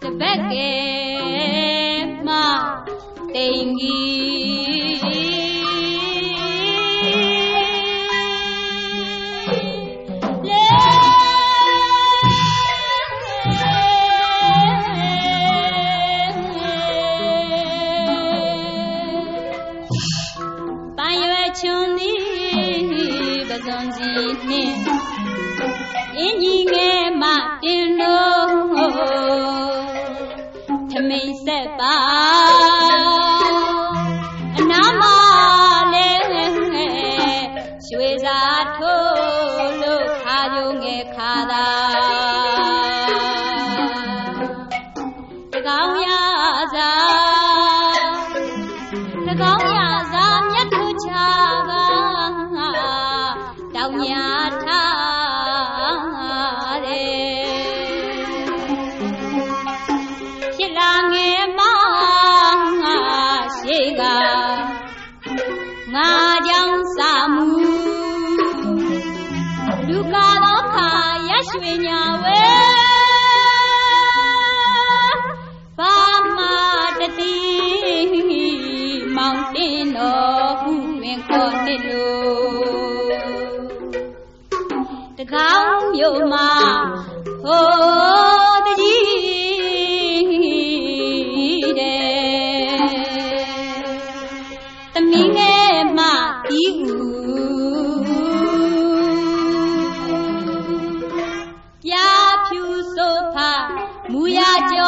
The back 高。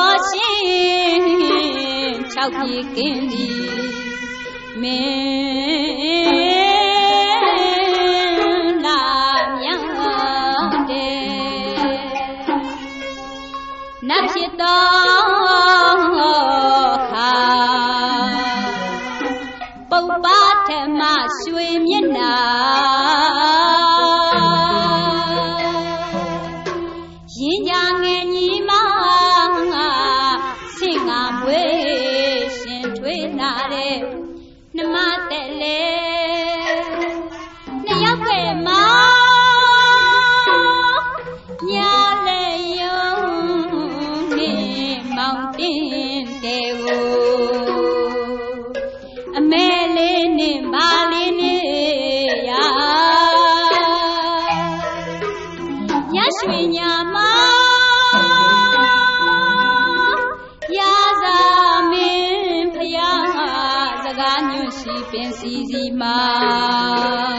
တော်ရှင်၆ပြည်ကင်းသည်မင်းလာမြောင်းတဲ့နတ်ဖြစ်တော် နှမတဲ့လေ 变 cc 吗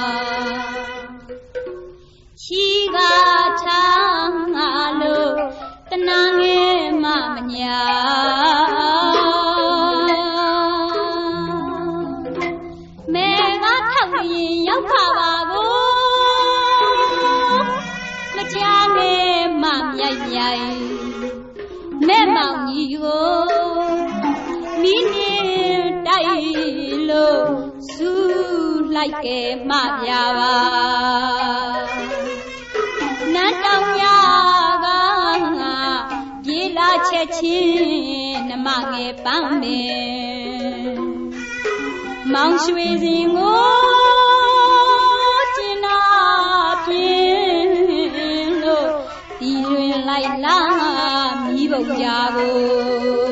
လို့စူးလိုက်ကဲမှပြပါနတ်တော်မြတ်ကငါပြေလာချက်ချင်းနမငယ်ပန်းမယ်မောင်ရွှေစင်ကိုလိုက်လာမိဘုရားကို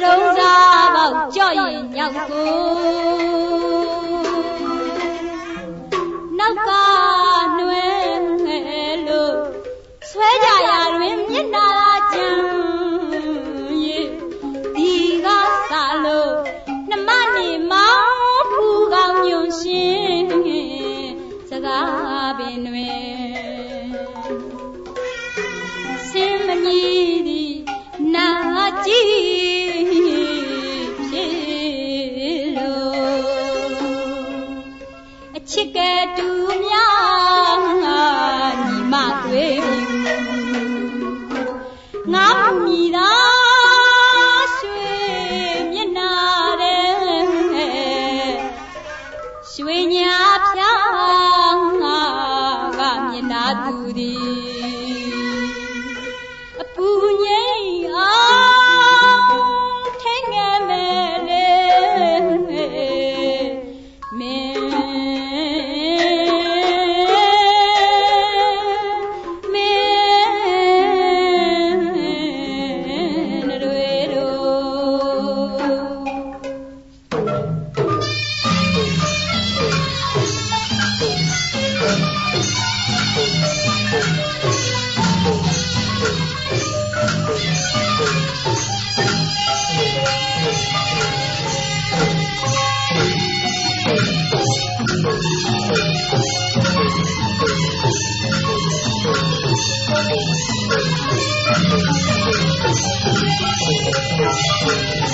râu ra bầu cho nhìn nhau cô 老母你的。Thank you.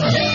Yeah.